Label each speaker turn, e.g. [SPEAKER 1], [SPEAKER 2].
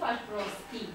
[SPEAKER 1] first row is